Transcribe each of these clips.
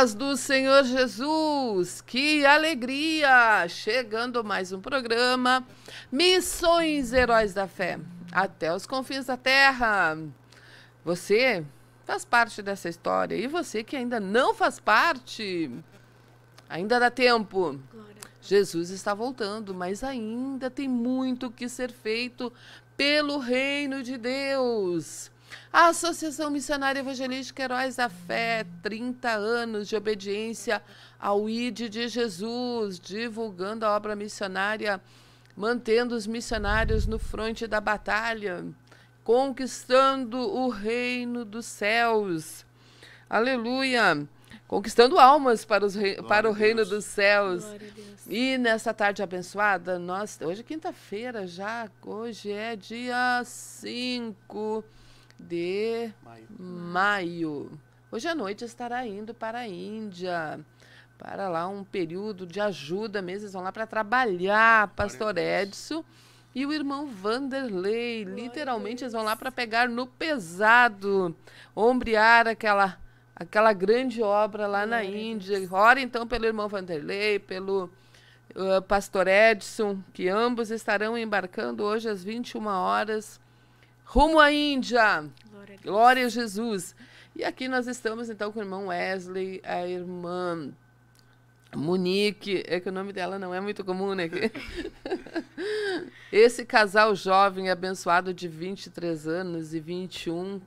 paz do Senhor Jesus, que alegria! Chegando mais um programa Missões Heróis da Fé, até os confins da terra. Você faz parte dessa história e você que ainda não faz parte, ainda dá tempo. Jesus está voltando, mas ainda tem muito que ser feito pelo reino de Deus. A Associação Missionária Evangelística Heróis da Fé, 30 anos de obediência ao ID de Jesus, divulgando a obra missionária, mantendo os missionários no fronte da batalha, conquistando o reino dos céus. Aleluia! Conquistando almas para, os rei, para o reino dos céus. E nessa tarde abençoada, nós, hoje é quinta-feira já, hoje é dia 5 de maio. maio. Hoje à noite estará indo para a Índia, para lá um período de ajuda mesmo. Eles vão lá para trabalhar, Pastor Edson e o irmão Vanderlei. Literalmente, eles vão lá para pegar no pesado, ombrear aquela, aquela grande obra lá na Índia. Ora então pelo irmão Vanderlei, pelo uh, Pastor Edson, que ambos estarão embarcando hoje às 21 horas rumo à Índia. Glória a, Glória a Jesus. E aqui nós estamos então com o irmão Wesley, a irmã Monique, é que o nome dela não é muito comum, né? Esse casal jovem abençoado de 23 anos e 21.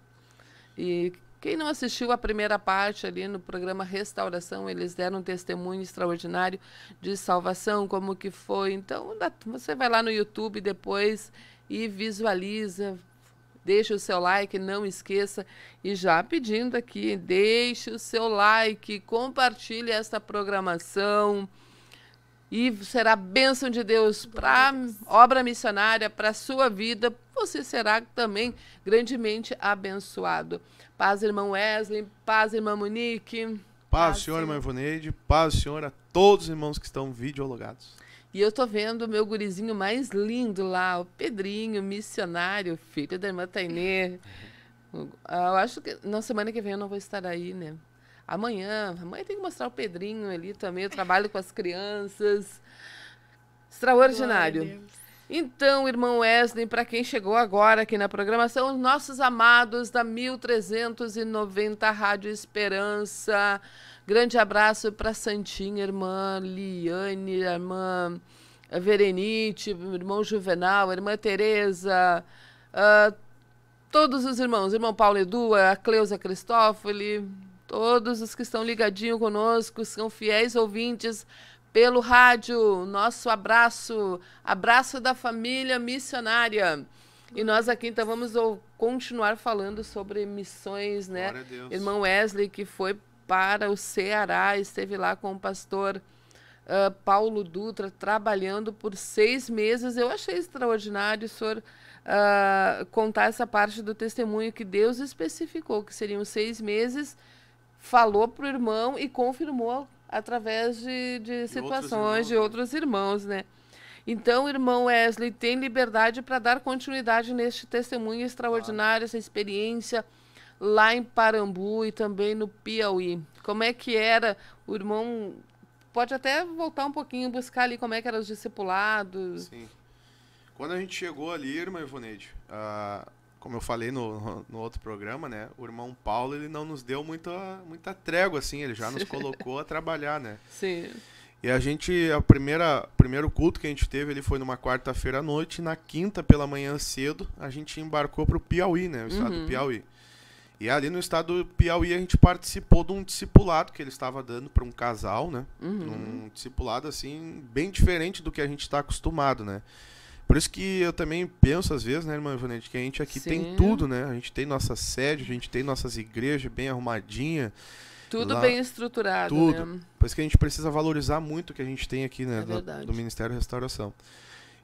E quem não assistiu a primeira parte ali no programa Restauração, eles deram um testemunho extraordinário de salvação, como que foi. Então, você vai lá no YouTube depois e visualiza, Deixe o seu like, não esqueça. E já pedindo aqui, deixe o seu like, compartilhe esta programação. E será bênção de Deus para obra missionária, para a sua vida. Você será também grandemente abençoado. Paz, irmão Wesley. Paz, irmã Monique. Paz, paz Senhor, irmã Ivoneide. Paz, Senhor, a todos os irmãos que estão videologados. E eu tô vendo o meu gurizinho mais lindo lá, o Pedrinho, missionário, filho da irmã Tainê. Eu acho que na semana que vem eu não vou estar aí, né? Amanhã, amanhã tem que mostrar o Pedrinho ali também. Eu trabalho com as crianças. Extraordinário. Então, irmão Wesley, para quem chegou agora aqui na programação, os nossos amados da 1390 Rádio Esperança. Grande abraço para Santinha, irmã Liane, irmã Verenite, irmão Juvenal, irmã Tereza, uh, todos os irmãos, irmão Paulo Edu, a Cleusa Cristófoli, todos os que estão ligadinho conosco, são fiéis ouvintes pelo rádio. Nosso abraço, abraço da família missionária. E nós aqui então vamos continuar falando sobre missões, né? Irmão Wesley, que foi para o Ceará, esteve lá com o pastor uh, Paulo Dutra, trabalhando por seis meses. Eu achei extraordinário o senhor uh, contar essa parte do testemunho que Deus especificou, que seriam seis meses, falou para o irmão e confirmou através de, de situações de outros irmãos, né? Então, irmão Wesley, tem liberdade para dar continuidade neste testemunho extraordinário, essa experiência lá em Parambu e também no Piauí. Como é que era o irmão? Pode até voltar um pouquinho, buscar ali como é que eram os discipulados. Sim. Quando a gente chegou ali, irmã Ivoneide, uh, como eu falei no, no outro programa, né? O irmão Paulo, ele não nos deu muita, muita trégua, assim. Ele já nos colocou a trabalhar, né? Sim. E a gente, a primeira, primeiro culto que a gente teve, ele foi numa quarta-feira à noite. E na quinta, pela manhã cedo, a gente embarcou para o Piauí, né? O estado uhum. do Piauí. E ali no estado do Piauí a gente participou de um discipulado que ele estava dando para um casal, né? Uhum. Um discipulado assim bem diferente do que a gente está acostumado, né? Por isso que eu também penso às vezes, né, irmã Ivanete, que a gente aqui Sim. tem tudo, né? A gente tem nossa sede, a gente tem nossas igrejas bem arrumadinha. Tudo lá, bem estruturado, tudo. Né? Por isso que a gente precisa valorizar muito o que a gente tem aqui, né, é do, do Ministério da Restauração.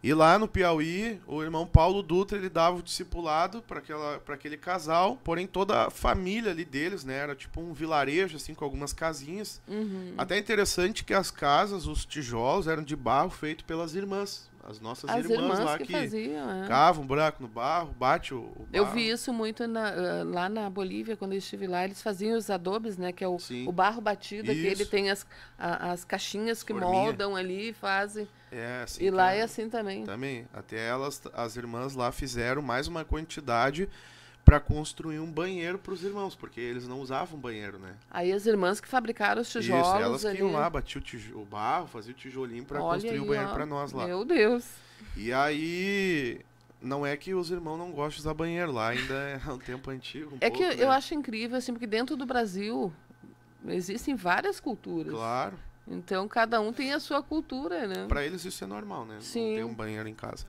E lá no Piauí, o irmão Paulo Dutra, ele dava o discipulado para aquele casal, porém toda a família ali deles, né, era tipo um vilarejo assim com algumas casinhas. Uhum. Até interessante que as casas, os tijolos eram de barro feito pelas irmãs. As nossas As irmãs, irmãs lá que que, faziam, é. cavam um buraco no barro, bate o, o Eu barro. vi isso muito na- ah, lá na Bolívia, quando eu estive lá. Eles faziam os adobes, né? Que é o, o barro batido, que ele Isso. tem as, a- as caixinhas que Forminha. moldam ali e fazem. É, assim e lá que é assim também. Também. Até elas, as irmãs lá fizeram mais uma quantidade para construir um banheiro para os irmãos, porque eles não usavam banheiro, né? Aí as irmãs que fabricaram os tijolos Isso, elas ali. que iam lá, batiam o, tijo- o barro, faziam o tijolinho para construir aí, o banheiro para nós lá. Meu Deus. E aí, não é que os irmãos não gostam de usar banheiro, lá ainda é um tempo antigo. um É que pouco, eu né? acho incrível, assim, porque dentro do Brasil existem várias culturas. Claro, Então cada um tem a sua cultura, né? para eles isso é normal, né? Sim. Não ter um banheiro em casa.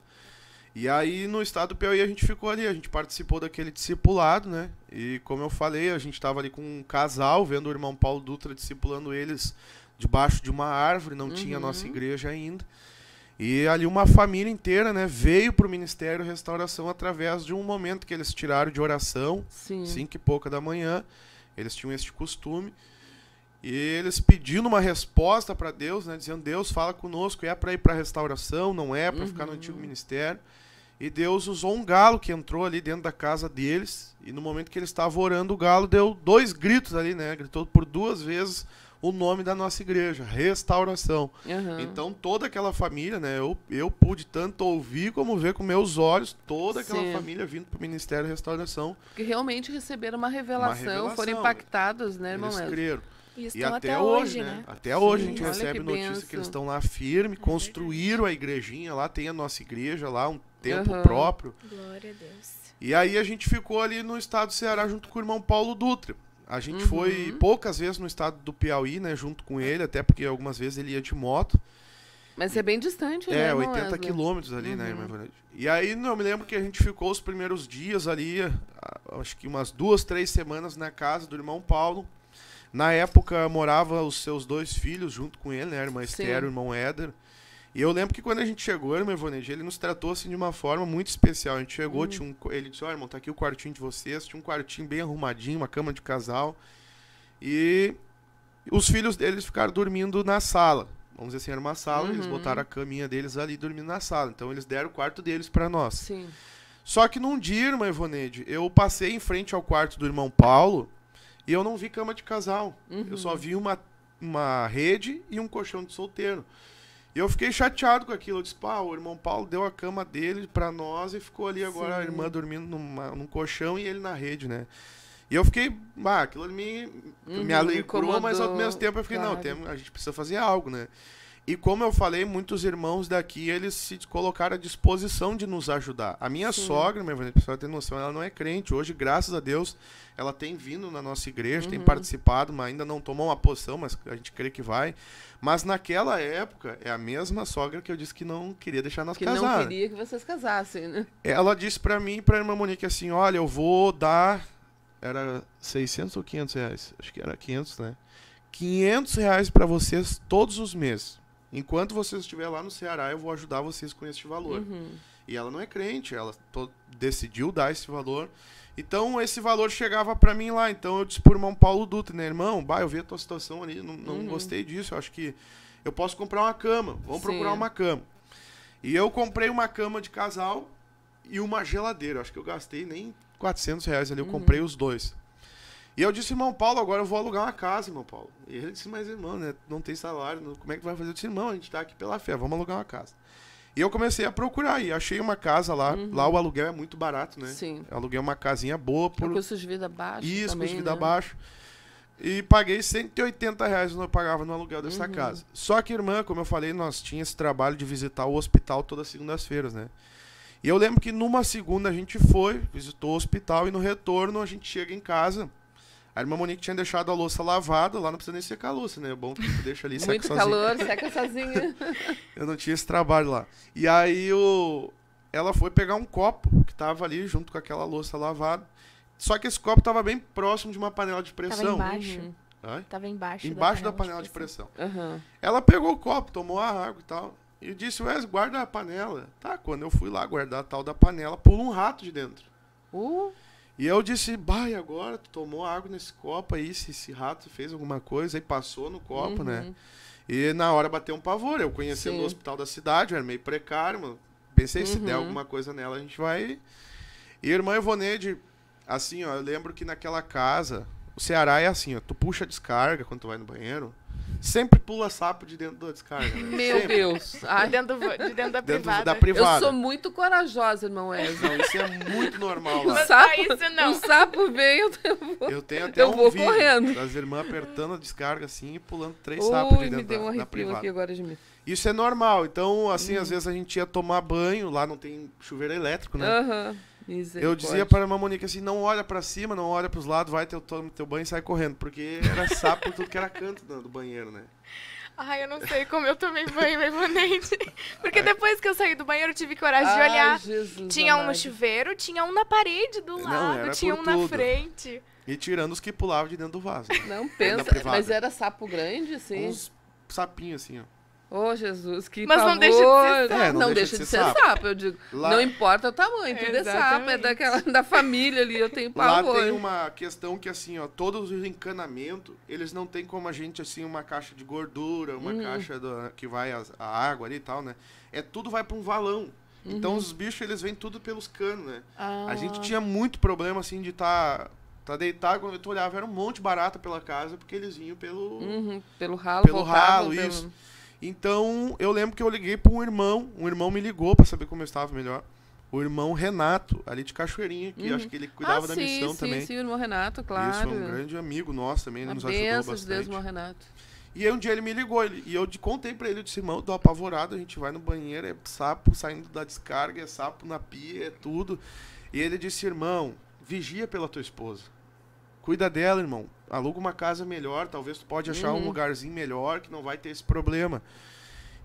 E aí, no estado do Piauí, a gente ficou ali, a gente participou daquele discipulado, né? E como eu falei, a gente estava ali com um casal, vendo o irmão Paulo Dutra discipulando eles debaixo de uma árvore, não tinha a nossa Uhum. igreja ainda. E ali uma família inteira, né, veio para o Ministério Restauração através de um momento que eles tiraram de oração, Sim. cinco e pouca da manhã. Eles tinham este costume. E eles pedindo uma resposta para Deus, né, dizendo: Deus, fala conosco, é para ir para restauração, não é para ficar no antigo ministério. E Deus usou um galo que entrou ali dentro da casa deles. E no momento que eles estavam orando, o galo deu dois gritos ali, né? Gritou por duas vezes o nome da nossa igreja: Restauração. Aham. Então toda aquela família, né? Eu, eu pude tanto ouvir como ver com meus olhos toda aquela Sim. família vindo para o Ministério Restauração. Porque realmente receberam uma revelação, revelação, foram impactados, né, irmão? Eles creram. E E estão até, hoje, né? Até hoje a gente recebe que notícia que eles estão lá firme, construíram a igrejinha lá, tem a nossa igreja lá, um templo Aham. próprio. Glória a Deus. E aí a gente ficou ali no estado do Ceará junto com o irmão Paulo Dutra. A gente Uhum. foi poucas vezes no estado do Piauí, né, junto com ele, até porque algumas vezes ele ia de moto. Mas é bem distante, né, É, irmão 80 Wesley? quilômetros ali, né, Uhum. irmã Ivonete? E aí, não, eu me lembro que a gente ficou os primeiros dias ali, acho que umas duas, três semanas na casa do irmão Paulo. Na época, morava os seus dois filhos junto com ele, né, a irmã. Esther e o irmão Éder. E eu lembro que quando a gente chegou, irmã Ivonete, ele nos tratou assim de uma forma muito especial. A gente chegou, Uhum. tinha um, ele disse, ó, irmão, tá aqui o quartinho de vocês. Tinha um quartinho bem arrumadinho, uma cama de casal. E os filhos deles ficaram dormindo na sala. Vamos dizer assim, era uma sala, eles Uhum. botaram a caminha deles ali dormindo na sala. Então eles deram o quarto deles pra nós. Sim. Só que num dia, irmã Ivoneide, eu passei em frente ao quarto do irmão Paulo e eu não vi cama de casal. Uhum. Eu só vi uma, uma rede e um colchão de solteiro. E eu fiquei chateado com aquilo. Eu disse, pá, o irmão Paulo deu a cama dele pra nós e ficou ali agora a Sim. irmã dormindo numa, num colchão e ele na rede, né? E eu fiquei, ah, aquilo ali me, Uhum, me alegrou, mas ao mesmo tempo eu fiquei, não, claro. tem, a gente precisa fazer algo, né? E como eu falei, muitos irmãos daqui, eles se colocaram à disposição de nos ajudar. A minha Sim. sogra, minha pessoa tem noção, ela não é crente. Hoje, graças a Deus, ela tem vindo na nossa igreja, tem Uhum. participado, mas ainda não tomou uma posição, mas a gente crê que vai. Mas naquela época, é a mesma sogra que eu disse que não queria deixar nós Que casar. não né? queria que vocês casassem, né? Ela disse pra mim e pra irmã Monique assim, olha, eu vou dar... Era 600 ou 500 reais? Acho que era 500, né? 500 reais pra vocês todos os meses. Enquanto vocês estiverem lá no Ceará, eu vou ajudar vocês com este valor. Uhum. E ela não é crente, ela decidiu dar esse valor. Então, esse valor chegava pra mim lá. Então, eu disse pro irmão Paulo Dutra, né? Irmão, bah, eu vi a tua situação ali, não, não Uhum. gostei disso. Eu acho que eu posso comprar uma cama. Vamos Sim. procurar uma cama. E eu comprei uma cama de casal e uma geladeira. Acho que eu gastei nem 400 reais ali, eu Uhum. comprei os dois. E eu disse, irmão Paulo, agora eu vou alugar uma casa, irmão Paulo. E ele disse, mas irmão, né, não tem salário, não- como é que vai fazer? Eu disse, irmão, a gente tá aqui pela fé, vamos alugar uma casa. E eu comecei a procurar e achei uma casa lá. Uhum. Lá o aluguel é muito barato, né? Sim. Eu aluguei uma casinha boa O por custo de vida baixo isso, também, custo de vida né? baixo. E paguei 180 reais eu pagava no aluguel dessa Uhum. casa. Só que, irmã, como eu falei, nós tínhamos esse trabalho de visitar o hospital todas as segundas-feiras, né? E eu lembro que numa segunda a gente foi, visitou o hospital e no retorno a gente chega em casa. A irmã Monique tinha deixado a louça lavada, lá não precisa nem secar a louça, né? É bom que tu deixa ali seca Muito sozinho. calor, seca sozinha. Eu não tinha esse trabalho lá. E aí o... ela foi pegar um copo que tava ali junto com aquela louça lavada. Só que esse copo tava bem próximo de uma panela de pressão. embaixo. Uhum. Hã? Tava embaixo, Embaixo da panela de pressão. Aham. Ela pegou o copo, tomou a água e tal. E disse, Wes, guarda a panela. Tá, quando eu fui lá guardar a tal da panela, pula um rato de dentro. Uh, E eu disse, e agora? Tu tomou água nesse copo aí, se esse rato fez alguma coisa, aí passou no copo, né? uhum. E na hora bateu um pavor. Eu conheci Sim. no hospital da cidade, eu era meio precário, mano. Pensei, se der Uhum. alguma coisa nela, a gente vai. E irmã Ivonede, assim, ó, eu lembro que naquela casa, o Ceará é assim, ó, tu puxa a descarga quando tu vai no banheiro, sempre pula sapo de dentro da descarga. Né? Meu Sempre. Deus. Ai, De dentro, do- de dentro da Dentro privada. da eu privada. sou muito corajosa, irmão Wesley. Não, isso é muito normal Um lá. Mas sapo, isso não. um sapo vem, eu vou. Eu tenho até Eu um vou vídeo correndo. das irmãs apertando a descarga assim e pulando três sapos de dentro me deu da, um da arrepio privada. aqui agora de mim. Isso é normal. Então, assim, Uhum. às vezes a gente ia tomar banho, lá não tem chuveiro elétrico, né? Aham. Eu dizia para a Monique assim, não olha pra cima, não olha pros lados, vai teu, toma teu banho e sai correndo. Porque era sapo por tudo que era canto do, do banheiro, né? Ai, eu não sei como eu tomei banho, Ivonete. Porque depois que eu saí do banheiro, eu tive coragem de Ai, olhar. Jesus Tinha um no chuveiro, tinha um na parede do Não, lado, tinha um na tudo. frente. E tirando os que pulavam de dentro do vaso. Não pensa, mas era sapo grande, assim. Uns sapinhos assim, ó. Ô, Jesus, que Mas não pavor. deixa de ser sapo. É, não, deixa de ser sapo. eu digo. Lá- Não importa o tamanho, tudo é sapo, é daquela, da família ali, eu tenho Lá pavor. tem uma questão que assim, ó, todos os encanamentos, eles não tem como a gente assim uma caixa de gordura, uma Uhum. caixa do- que vai a, a água ali e tal, né? É tudo vai para um valão. Então os bichos eles vêm tudo pelos canos, né? Ah, A gente tinha muito problema assim de estar tá, deitado quando tu olhava era um monte de barata pela casa porque eles vinham pelo uhum, pelo ralo, pelo voltavam, ralo, pelo- isso. Então, eu lembro que eu liguei para um irmão, um irmão me ligou para saber como eu estava melhor. O irmão Renato, ali de Cachoeirinha, que Uhum. acho que ele cuidava ah, da sim, missão sim, também. Sim, o irmão Renato, claro. Isso, um grande amigo nosso também, ele Uma nos ajudou de Deus, bastante. irmão Renato. E aí um dia ele me ligou, ele, e eu contei pra ele, eu disse, irmão, tô apavorado, a gente vai no banheiro, é sapo saindo da descarga, é sapo na pia, é tudo. E ele disse, irmão, vigia pela tua esposa. Cuida dela, irmão. Aluga uma casa melhor, talvez tu pode achar um Uhum. lugarzinho melhor que não vai ter esse problema.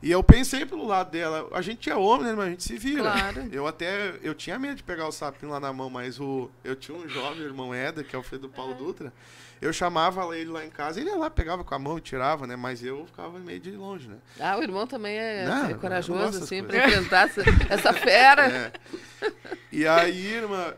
E eu pensei pelo lado dela, a gente é homem, né, mas a gente se vira. Claro. Eu até, eu tinha medo de pegar o sapinho lá na mão, mas o, eu tinha um jovem irmão Éder, que é o filho do Paulo Dutra, eu chamava ele lá em casa, ele ia lá, pegava com a mão e tirava, né, mas eu ficava meio de longe, né. Ah, o irmão também é, Não, é corajoso, assim, pra enfrentar essa, essa fera. É. E aí, irmã,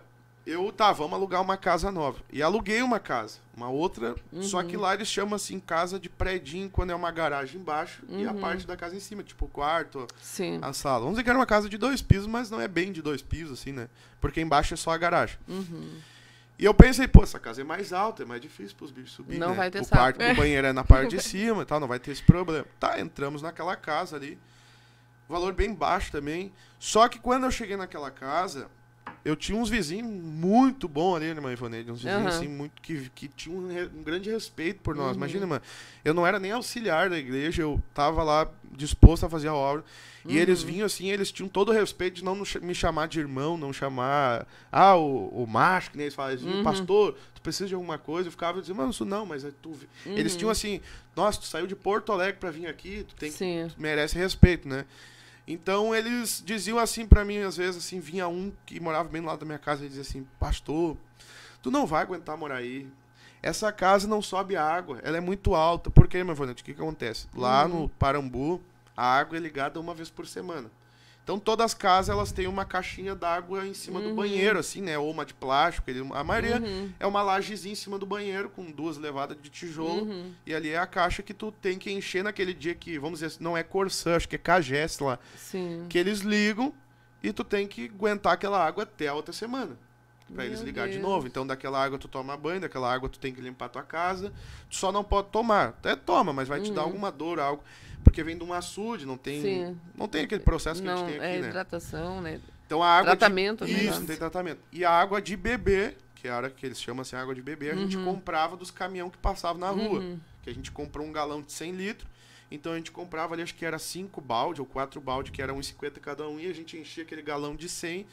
eu, tá, vamos alugar uma casa nova. E aluguei uma casa, uma outra, só Uhum. que lá eles chamam assim casa de predinho, quando é uma garagem embaixo e a Uhum. parte da casa em cima, tipo o quarto, Sim. a sala. Vamos dizer que era uma casa de dois pisos, mas não é bem de dois pisos, assim, né? Porque embaixo é só a garagem. Uhum. E eu pensei, pô, essa casa é mais alta, é mais difícil pros bichos subir, Não né? vai ter o quarto do banheiro é na parte de cima e tal, não vai ter esse problema. Tá, entramos naquela casa ali. Valor bem baixo também. Só que quando eu cheguei naquela casa, eu tinha uns vizinhos muito bons ali, né, mãe Ivanete? Uns vizinhos, Aham. assim, muito, que, que tinham um, re- um grande respeito por nós. Uhum. Imagina, mano, eu não era nem auxiliar da igreja, eu tava lá disposto a fazer a obra. E Uhum. eles vinham assim, eles tinham todo o respeito de não me chamar de irmão, não chamar, ah, o, o macho, que nem eles falam, Uhum. pastor, tu precisa de alguma coisa? Eu ficava dizendo, mas isso não, mas é tu. vi-". Eles Uhum. tinham assim, nossa, tu saiu de Porto Alegre pra vir aqui, tu tem que Sim. tu merece respeito, né? Então eles diziam assim pra mim, às vezes, assim, vinha um que morava bem do lado da minha casa e dizia assim, pastor, tu não vai aguentar morar aí. Essa casa não sobe água, ela é muito alta. Por quê, meu Vanete? O que, que acontece? Lá Uhum. no Parambu, a água é ligada uma vez por semana. Então todas as casas elas têm uma caixinha d'água em cima do Uhum. banheiro, assim, né? Ou uma de plástico. A maioria Uhum. é uma lajezinha em cima do banheiro com duas levadas de tijolo. Uhum. E ali é a caixa que tu tem que encher naquele dia que, vamos dizer, não é Corsã, acho que é Cagés lá, Sim. que eles ligam e tu tem que aguentar aquela água até a outra semana. Pra eles ligar de Deus. novo. Então, daquela água tu toma banho, daquela água tu tem que limpar tua casa. Tu só não pode tomar. Até toma, mas vai te dar Uhum. alguma dor, algo. Porque vem de um açude, não tem, Sim. não tem aquele processo que a Não, gente tem é aqui, né? hidratação, né? Então a água Tratamento, de... né? Isso, não tem tratamento. E a água de beber, que é a área que eles chamam assim, água de beber, a gente Uhum. comprava dos caminhão que passavam na rua. Uhum. Que a gente comprou um galão de 100 litros. Então a gente comprava ali, acho que era cinco balde ou quatro balde, que era 1,50 cada um, e a gente enchia aquele galão de 100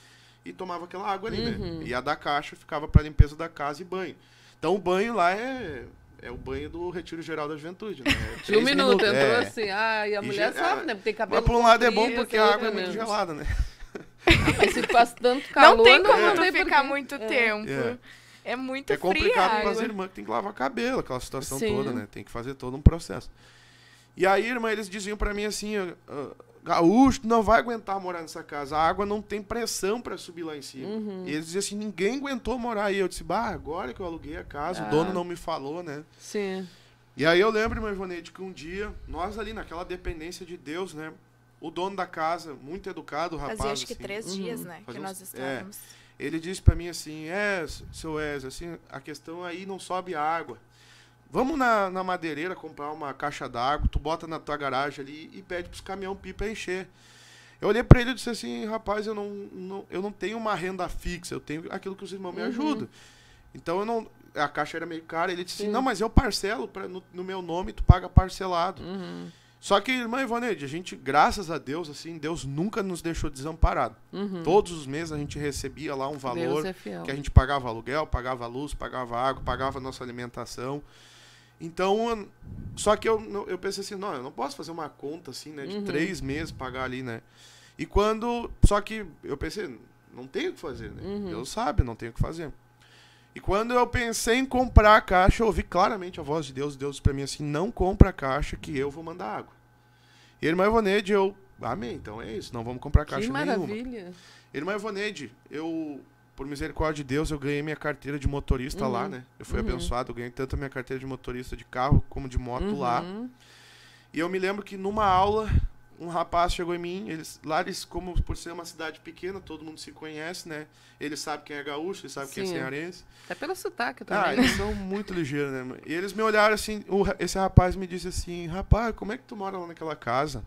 e tomava aquela água ali, Uhum. né? E a da caixa ficava para limpeza da casa e banho. Então o banho lá é é o banho do Retiro Geral da Juventude, né? É um minuto, minutos, entrou é. assim, ah, e a E mulher sabe, é, né? Porque tem cabelo Mas por um lado é bom porque a água é muito gelada, né? Mas se faz tanto calor, não tem como não tem ficar muito É. tempo. É. É, muito É complicado para as irmãs que tem que lavar cabelo, aquela situação Sim. toda, né? Tem que fazer todo um processo. E aí, irmã, eles diziam para mim assim, ah, gaúcho, não vai aguentar morar nessa casa, a água não tem pressão para subir lá em cima. Uhum. E eles diziam assim, ninguém aguentou morar aí. Eu disse, bah, agora que eu aluguei a casa, Ah. o dono não me falou, né? Sim. E aí eu lembro, irmã Ivanete, que um dia, nós ali naquela dependência de Deus, né? O dono da casa, muito educado, o rapaz. Fazia acho que assim, três Uhum. dias, né? Que nós uns- estávamos. Ele disse pra mim assim, é, seu Wes, assim, a questão aí não sobe água. Vamos na, na madeireira comprar uma caixa d'água, tu bota na tua garagem ali e pede pros caminhão pipa encher. Eu olhei pra ele e disse assim, rapaz, eu não, não- eu não tenho uma renda fixa, eu tenho aquilo que os irmãos me Uhum. ajudam. Então eu não. A caixa era meio cara, ele disse assim, Sim. não, mas eu parcelo pra, no, no meu nome, tu paga parcelado. Uhum. Só que, irmã Ivaneide, a gente, graças a Deus, assim, Deus nunca nos deixou desamparado. Uhum. Todos os meses a gente recebia lá um valor é que a gente pagava aluguel, pagava luz, pagava água, pagava nossa alimentação. Então, só que eu, eu pensei assim, não, eu não posso fazer uma conta assim, né, de Uhum. três meses pagar ali, né? E quando, só que eu pensei, não tenho o que fazer, né? Uhum. Deus sabe, não tenho o que fazer. E quando eu pensei em comprar a caixa, eu ouvi claramente a voz de Deus, Deus para mim assim, não compra a caixa que eu vou mandar água. E irmã Ivoneide, eu, amém, então é isso, não vamos comprar caixa Que nenhuma. maravilha. Irmã Ivoneide, eu, por misericórdia de Deus, eu ganhei minha carteira de motorista Uhum. lá, né? Eu fui Uhum. abençoado, eu ganhei tanto a minha carteira de motorista de carro como de moto lá. Uhum. E eu me lembro que numa aula, um rapaz chegou em mim, eles, lá eles, como por ser uma cidade pequena, todo mundo se conhece, né? Ele sabe quem é gaúcho, ele sabe quem é Sim. cearense. Até pelo sotaque Ah, também. eles são muito ligeiros, né? E eles me olharam assim, o esse rapaz me disse assim, rapaz, como é que tu mora lá naquela casa?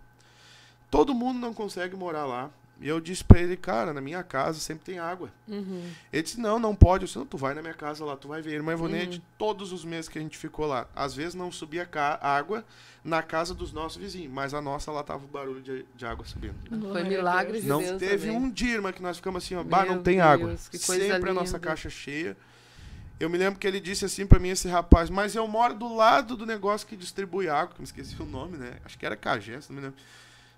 Todo mundo não consegue morar lá. E eu disse pra ele, cara, na minha casa sempre tem água. Uhum. Ele disse, não, não pode. Eu disse, não, tu vai na minha casa lá, tu vai ver. Irmã Ivonete, Uhum. todos os meses que a gente ficou lá, às vezes não subia água na casa dos nossos vizinhos, mas a nossa lá tava o barulho de, de água subindo. Foi milagre de não Deus teve também. um dia, irmã, que nós ficamos assim, ó, bah, não tem água. Deus, que coisa Sempre a nossa linda. caixa cheia. Eu me lembro que ele disse assim pra mim, esse rapaz, mas eu moro do lado do negócio que distribui água, que eu me esqueci o nome, né? Acho que era Cagés, não me lembro.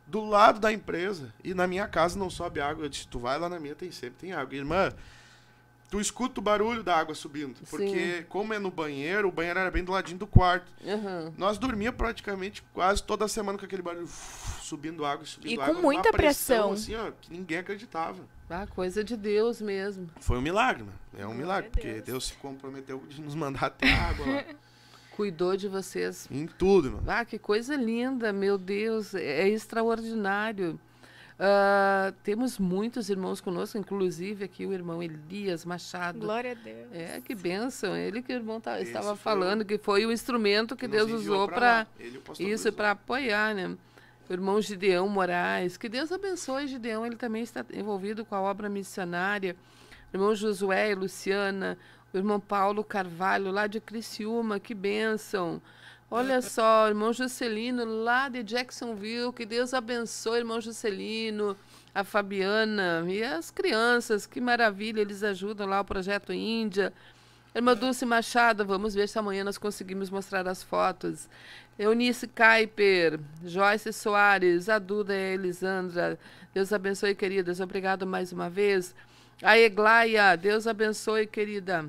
Do lado da empresa. E na minha casa não sobe água. Eu disse, tu vai lá na minha, tem sempre tem água. Irmã, tu escuta o barulho da água subindo. Porque, como é no banheiro, o banheiro era bem do ladinho do quarto. Uhum. Nós dormia praticamente quase toda semana com aquele barulho subindo água, subindo E com água. numa muita pressão, pressão. assim, ó, que ninguém acreditava. Ah, coisa de Deus mesmo. Foi um milagre, né? É um milagre, porque Deus. Deus se comprometeu de nos mandar ter água lá. Cuidou de vocês. em tudo, mano. Ah, que coisa linda, meu Deus, é é extraordinário. Ah, temos muitos irmãos conosco, inclusive aqui o irmão Elias Machado. Glória a Deus. É, que bênção. Ele que o irmão tá- estava foi falando, que foi o instrumento que nos Deus usou para isso, para apoiar, né? O irmão Gideão Moraes. Que Deus abençoe Gideão, ele também está envolvido com a obra missionária. O irmão Josué e Luciana. O irmão Paulo Carvalho, lá de Criciúma, que bênção. Olha só, o irmão Juscelino, lá de Jacksonville, que Deus abençoe, irmão Juscelino, a Fabiana e as crianças, que maravilha, eles ajudam lá o Projeto Índia. Irmã Dulce Machado, vamos ver se amanhã nós conseguimos mostrar as fotos. Eunice Kaiper, Joyce Soares, a Duda e a Elisandra. Deus abençoe, queridas. Obrigado mais uma vez. A Eglaia, Deus abençoe, querida.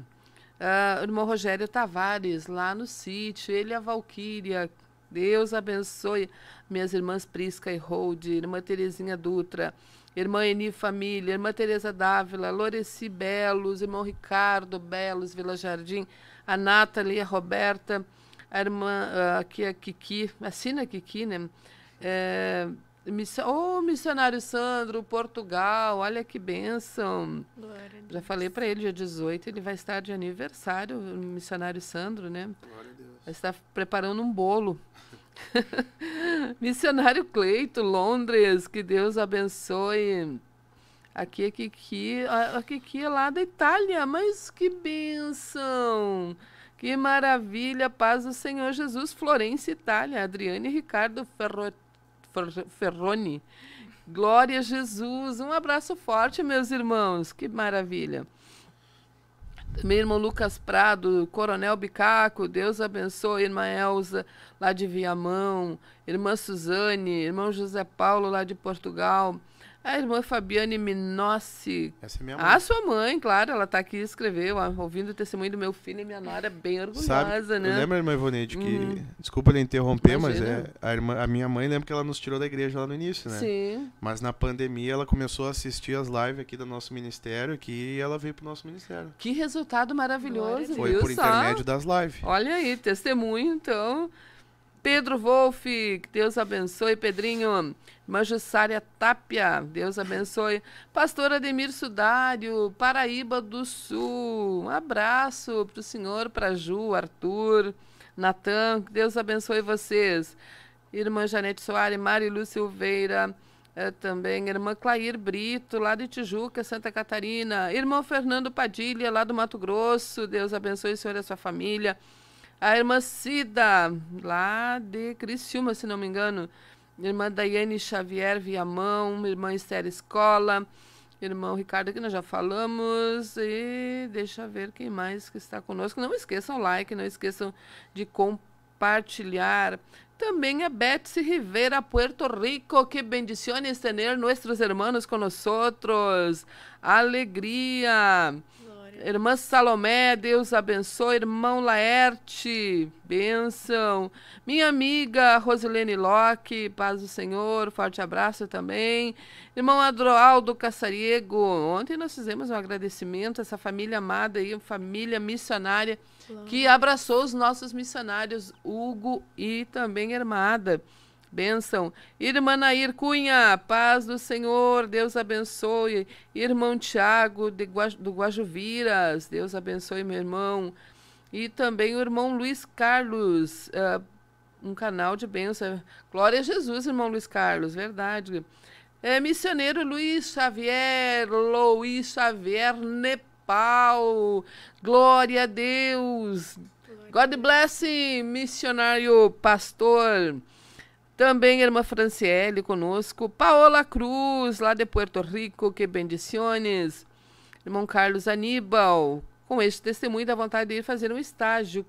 Ah, o irmão Rogério Tavares, lá no sítio. Ele e a Valquíria. Deus abençoe. Minhas irmãs Prisca e Hold, irmã Terezinha Dutra, irmã Eni Família, irmã Tereza Dávila, Loreci Belos, irmão Ricardo Belos, Vila Jardim, a Nathalie, a Roberta, a irmã, ah, aqui a Kiki, assina Kiki, né? É, Ô, missionário Sandro, Portugal, olha que bênção. Glória a Deus. Já falei para ele, dia 18, ele vai estar de aniversário, o missionário Sandro, né? Glória a Deus. Vai estar preparando um bolo. missionário Cleito, Londres, que Deus abençoe. Aqui a Kiki, a, Kiki é lá da Itália, mas que bênção! Que maravilha, paz do Senhor Jesus, Florença, Itália, Adriane e Ricardo Ferro, Fer- Ferroni. Glória a Jesus, um abraço forte, meus irmãos, que maravilha. Meu irmão Lucas Prado, Coronel Bicaco, Deus abençoe, irmã Elza, lá de Viamão, irmã Suzane, irmão José Paulo, lá de Portugal, A irmã Fabiane Minossi. Essa é minha mãe. A sua mãe, claro, ela tá aqui escreveu, ó, ouvindo o testemunho do meu filho e minha nora, bem orgulhosa, Sabe, né? Lembra, irmã Ivonete, que. Uhum. Desculpa lhe interromper, mas Imagina. é, a, irmã, a minha mãe lembra que ela nos tirou da igreja lá no início, né? Sim. Mas na pandemia ela começou a assistir as lives aqui do nosso ministério aqui e ela veio pro nosso ministério. Que resultado maravilhoso, Foi viu por só? intermédio das lives. Olha aí, testemunho, então. Pedro Wolff, que Deus abençoe. Pedrinho, irmã Jussária Tapia, Deus abençoe. Pastor Ademir Sudário, Paraíba do Sul. Um abraço para o senhor, para Ju, Arthur, Natan, que Deus abençoe vocês. Irmã Janete Soares, Marilu Silveira, eh, também irmã Clair Brito, lá de Tijuca, Santa Catarina. Irmão Fernando Padilha, lá do Mato Grosso, Deus abençoe o senhor e a sua família. A irmã Cida, lá de Criciúma, se não me engano. Irmã Daiane Xavier Viamão, irmã Esther Escola, irmão Ricardo, que nós já falamos. E deixa ver quem mais que está conosco. Não esqueçam o like, não esqueçam de compartilhar. Também a Betsy Rivera, Puerto Rico. Que bendiciones tener nuestros hermanos con nosotros. Alegria. Irmã Salomé, Deus abençoe. Irmão Laerte, bênção. Minha amiga Rosilene Locke, paz do Senhor, forte abraço também. Irmão Adroaldo Caçariego, ontem nós fizemos um agradecimento a essa família amada aí, família missionária que abraçou os nossos missionários, Hugo e também Irmada. Bênção. Irmã Nair Cunha, paz do Senhor, Deus abençoe. Irmão Tiago de Gua- do Guajuviras, Deus abençoe, meu irmão. E também o irmão Luiz Carlos, ah, um canal de bênção. Glória a Jesus, irmão Luiz Carlos, verdade. É, missioneiro Luiz Xavier, Luiz Xavier Nepal. Glória a Deus. God bless, missionário pastor. Também irmã Franciele conosco. Paola Cruz, lá de Puerto Rico, que bendiciones. Irmão Carlos Aníbal, com este testemunho da vontade de ir fazer um estágio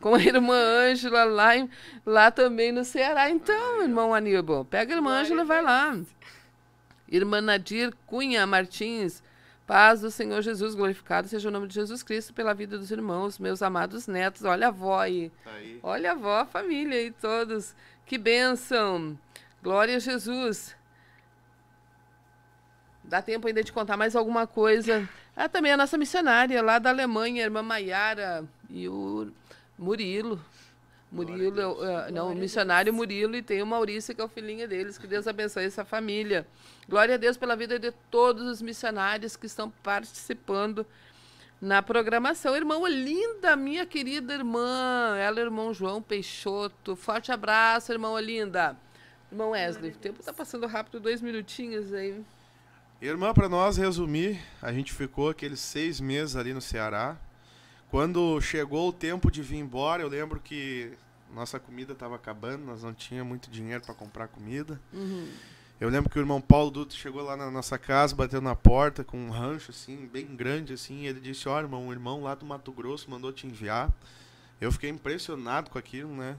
com a irmã Ângela lá, em- lá também no Ceará. Então, irmão Aníbal, pega a irmã Ângela e vai lá. Irmã Nadir Cunha Martins, paz do Senhor Jesus, glorificado seja o nome de Jesus Cristo pela vida dos irmãos, meus amados netos. Olha a avó aí. Tá aí. Olha a avó, a família aí todos. Que bênção. Glória a Jesus. Dá tempo ainda de contar mais alguma coisa. Ah, também a nossa missionária lá da Alemanha, a irmã Maiara e o Murilo. Murilo, Deus. ah, não, o missionário Murilo e tem o Maurício, que é o filhinho deles. Que Deus abençoe essa família. Glória a Deus pela vida de todos os missionários que estão participando na programação. Irmã Olinda, minha querida irmã. Ela, irmão João Peixoto. Forte abraço, irmã Olinda. Irmão Wesley, o tempo tá passando rápido, dois minutinhos aí. Irmã, para nós resumir, a gente ficou aqueles seis meses ali no Ceará. Quando chegou o tempo de vir embora, eu lembro que nossa comida estava acabando, nós não tínhamos muito dinheiro para comprar comida. Uhum. Eu lembro que o irmão Paulo Dutra chegou lá na nossa casa, bateu na porta com um rancho assim, bem grande assim, e ele disse: "Ó, irmão, um irmão lá do Mato Grosso mandou te enviar". Eu fiquei impressionado com aquilo, né?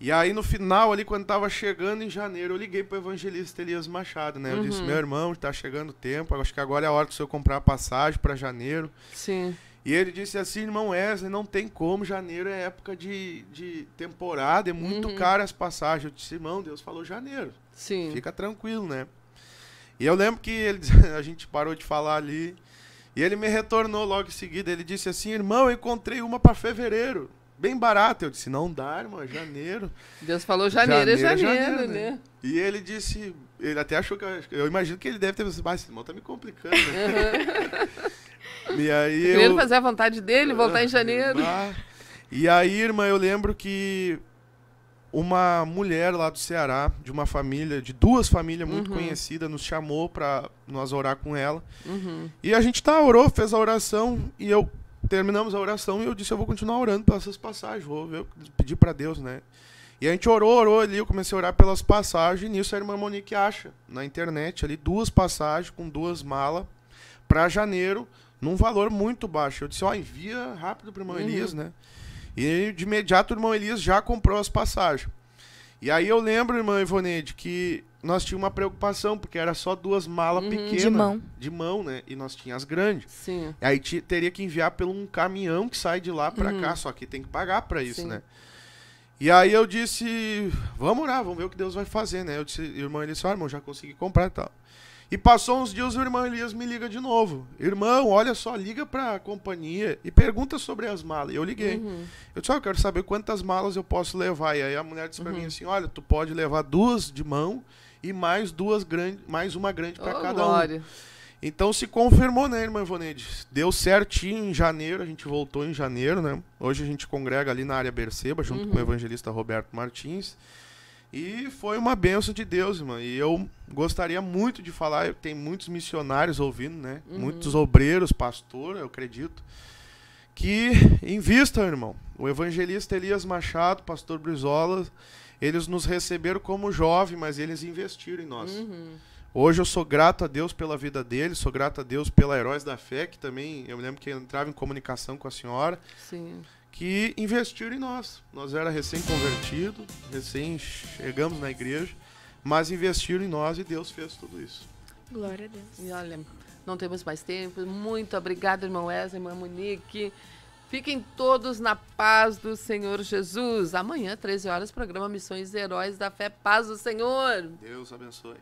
E aí no final ali quando tava chegando em janeiro, eu liguei pro evangelista Elias Machado, né? Eu disse: Uhum. "Meu irmão, tá chegando o tempo, acho que agora é a hora do senhor comprar a passagem para janeiro". Sim. E ele disse assim, irmão Wesley, não tem como, janeiro é época de, de temporada, é muito Uhum. caro as passagens. Eu disse, irmão, Deus falou janeiro. Sim. Fica tranquilo, né? E eu lembro que ele, a gente parou de falar ali. E ele me retornou logo em seguida. Ele disse assim: Irmão, eu encontrei uma para fevereiro. Bem barata. Eu disse: Não dá, irmão, é janeiro. Deus falou janeiro, é Janeiro é janeiro, janeiro, né? né? E ele disse: Ele até achou que. Eu, eu imagino que ele deve ter pensado: Mas esse irmão tá me complicando. Né? e aí Querendo eu. fazer a vontade dele, voltar em janeiro. Ah, E aí, irmã, eu lembro que uma mulher lá do Ceará, de uma família, de duas famílias muito Uhum. conhecidas, nos chamou pra nós orar com ela. Uhum. E a gente tá, orou, fez a oração, e eu terminamos a oração e eu disse, eu vou continuar orando pelas essas passagens, vou ver, pedir pra Deus, né? E a gente orou, orou ali, eu comecei a orar pelas passagens, e nisso a irmã Monique acha, na internet, ali, duas passagens com duas malas pra janeiro, num valor muito baixo. Eu disse, ó, envia rápido pro irmão Uhum. Elias, né? E de imediato o irmão Elias já comprou as passagens. E aí eu lembro, irmã Ivonede, que nós tínhamos uma preocupação, porque era só duas malas Uhum. pequenas. De mão. De mão, né? E nós tínhamos as grandes. Sim. Aí teria que enviar pelo um caminhão que sai de lá pra Uhum. cá, só que tem que pagar pra isso, Sim. né? E aí eu disse, vamos orar, vamos ver o que Deus vai fazer, né? Eu disse, e o irmão Elias, ó, irmão, já consegui comprar e tal. E passou uns dias, o irmão Elias me liga de novo. Irmão, olha só, liga pra companhia e pergunta sobre as malas. E eu liguei. Uhum. Eu disse, ó, eu quero saber quantas malas eu posso levar. E aí a mulher disse pra Uhum. mim assim, olha, tu pode levar duas de mão e mais duas grandes, mais uma grande pra Ô, cada um. glória. Então se confirmou, né, irmã Ivoneide? Deu certinho em janeiro, a gente voltou em janeiro, né? Hoje a gente congrega ali na área Berceba, junto com o Uhum. evangelista Roberto Martins. E foi uma benção de Deus, irmã. E eu gostaria muito de falar, tem muitos missionários ouvindo, né? Uhum. Muitos obreiros, pastor, eu acredito. Que invistam, irmão. O evangelista Elias Machado, pastor Brizola, eles nos receberam como jovem, mas eles investiram em nós. Uhum. Hoje eu sou grato a Deus pela vida dele, sou grato a Deus pela Heróis da Fé, que também, eu me lembro que eu entrava em comunicação com a senhora, Sim. Que investiram em nós. Nós era recém-convertido, recém chegamos na igreja, mas investiram em nós e Deus fez tudo isso. Glória a Deus. E olha, não temos mais tempo. Muito obrigada, irmão Wesley, irmã Monique. Fiquem todos na paz do Senhor Jesus. Amanhã, 13 horas, programa Missões Heróis da Fé. Paz do Senhor. Deus abençoe.